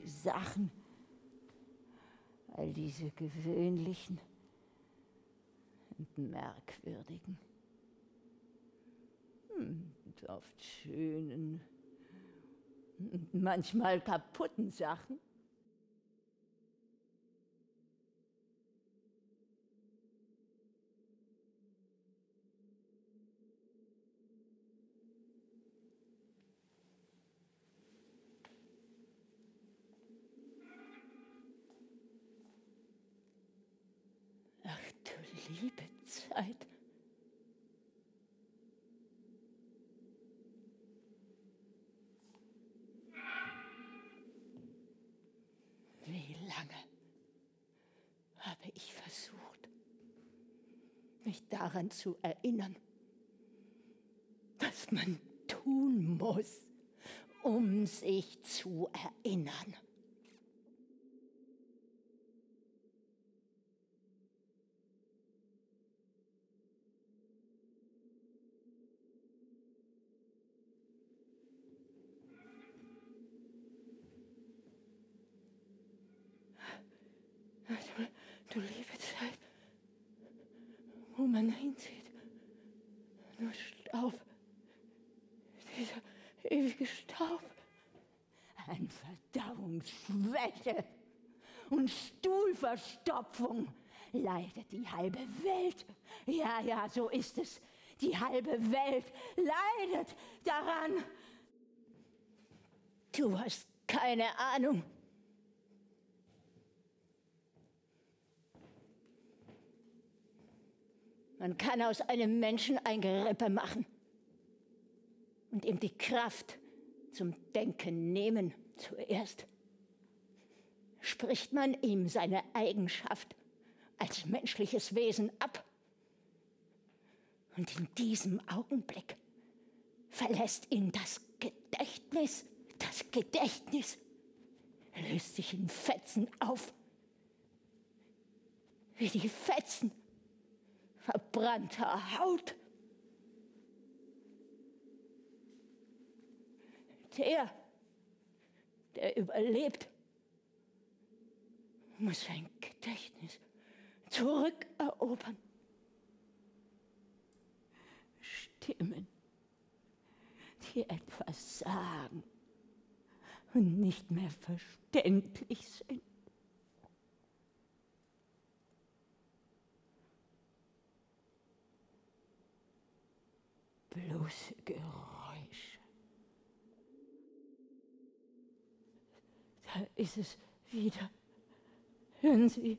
Sachen, all diese gewöhnlichen und merkwürdigen und oft schönen und manchmal kaputten Sachen. Ach du liebe Zeit. Wie lange habe ich versucht, mich daran zu erinnern, was man tun muss, um sich zu erinnern. Du, du liebe Zeit, wo man hinsieht, nur Staub, dieser ewige Staub. An Verdauungsschwäche und Stuhlverstopfung leidet die halbe Welt. Ja, ja, so ist es. Die halbe Welt leidet daran. Du hast keine Ahnung. Man kann aus einem Menschen ein Gerippe machen und ihm die Kraft zum Denken nehmen zuerst. Spricht man ihm seine Eigenschaft als menschliches Wesen ab. Und in diesem Augenblick verlässt ihn das Gedächtnis. Das Gedächtnis löst sich in Fetzen auf. Wie die Fetzen verbrannter Haut. Der, der überlebt, muss sein Gedächtnis zurückerobern. Stimmen, die etwas sagen und nicht mehr verständlich sind. bloße Geräusche. Da ist es wieder. Hören Sie.